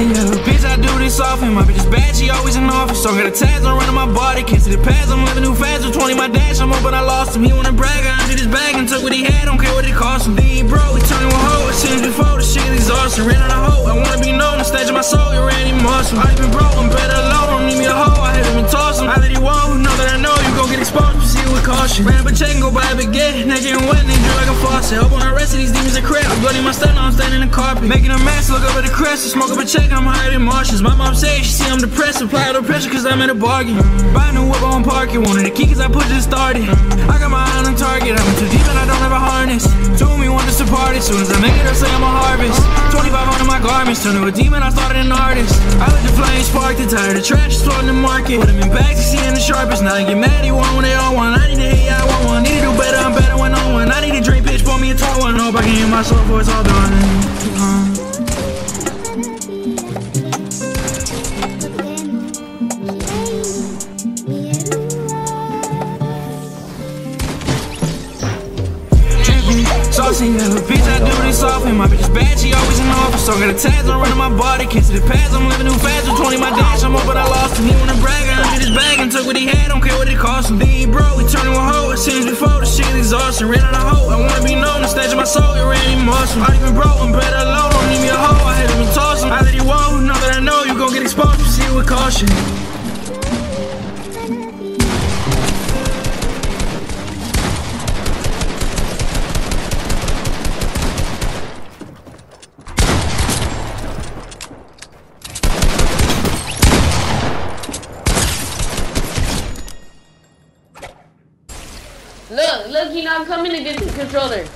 saucy, yeah. Bitch, I do this often. My bitch is bad, she always in office. So I got a tags on running my body. Can't see the pads, I'm living too fast. With 20 my dash, I'm hoping I lost him. He wanna brag, I emptied his bag and took what he had. Don't care what it cost him. Then he broke, he turned to a hoe. It seems before the shit is exhausting. Ran out of hope. I wanna be known, the stage of my soul. You ran him muscle. I even broke, caution. Ran go buy a baguette. Naked and wet, like a faucet. Hope on the rest of these demons are crap. I'm bloody my now I'm standing in the carpet. Making a mess, look up at the crest. Smoke up a check, I'm higher than Martians. My mom says she see I'm depressed. Apply the pressure cause I'm in a bargain. Buy a new whip on park it. Wanted the key I put this started. I got my eye on target. I'm too deep and I don't have a harness. Told me want us to party. Soon as I make it, I say I'm a harvest. 25 on my garments. Turn to a demon, I started an artist. I let the flames spark the tire. The trash is flooding the market. Put them in bags, you see in the sharpest. Now I get mad, he want when they all want. I need voice all done. Saucy. Bitch, I do this often. My bitch is bad, she always in the office. So I got a tags on running my body. Can't see the pads, I'm living too fast. With 20 my dash, I'm up, but I lost him. He wanna brag, I emptied his bag and took what he had. Don't care what it cost him. Then he broke, he turned to a hoe. It seems before the shit is exhausting. Ran out of hope. Muscle. I even broke, I'm alone. Don't need me a hoe. I him. I let he won't. Now that I know you gon' get exposed, proceed with caution. Look, look, he not coming to get the controller.